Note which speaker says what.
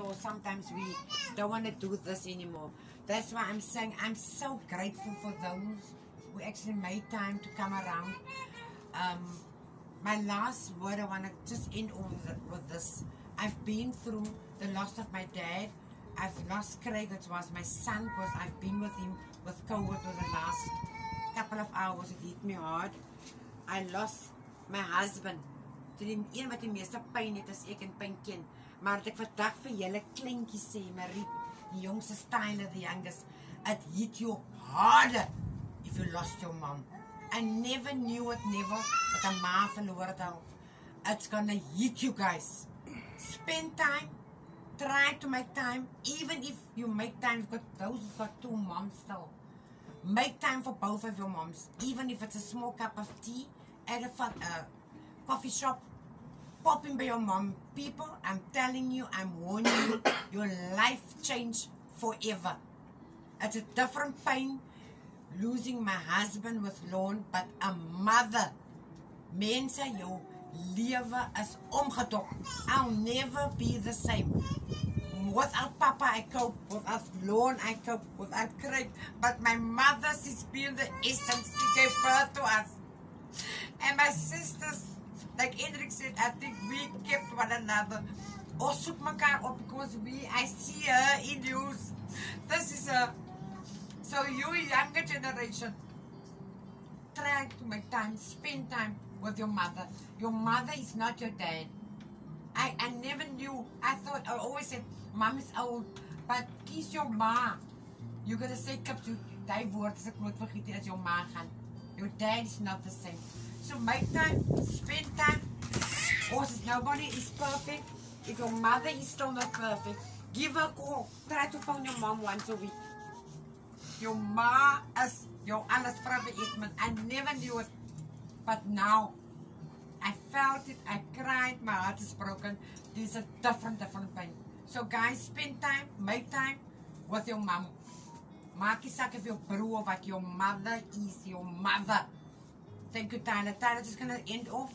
Speaker 1: or sometimes we don't want to do this anymore. That's why I'm saying I'm so grateful for those who actually made time to come around. Um, my last word I want to just end off with, with this. I've been through the loss of my dad. I've lost Craig, that was my son, because I've been with him with COVID for the last couple of hours. It hit me hard. I lost my husband. Toe die een wat die meeste pyn het as ek en. Maar ek vandag vir julle kleintjies sê, Marie, die jongste style the youngest, it hit you harder if you lost your mom. I never knew it never dat 'n ma verloor het al. It's gonna hit you guys. Spend time. Try to make time. Even if you make time for those who've got two moms still. Make time for both of your moms. Even if it's a small cup of tea at a uh, coffee shop. Pop in by your mom. People, I'm telling you, I'm warning you, your life changed forever. It's a different pain losing my husband with loan, but a mother. Mense, jou lewe is omgedop. I'll never be the same. Without Papa, I cope. Without loan, I cope. Without Craig. But my mother, she's been the essence. She gave birth to us. And my sisters, like Hendrik said, I think we kept one another. Ons soek mekaar op because we, I see her in you. This is a, so you younger generation, try to make time, spend time with your mother. Your mother is not your dad. I, I never knew. I thought, I always said, mom is old, but kies your ma. You gotta say, kap, so, die woord is ek nooit vergeet nie, as jou ma gaan. Your dad is not the same. So make time, spend time. Also, nobody is perfect. If your mother is still not perfect, give her a call. Try to phone your mom once a week. Your ma is your alles vrou Edmund. I never knew it. But now, I felt it. I cried. My heart is broken. This is a different, different pain. So guys, spend time, make time with your mom. Maak nie saak of jou broer of your mother is, your mother. Thank you, Tyler. Tyler, just gonna end off.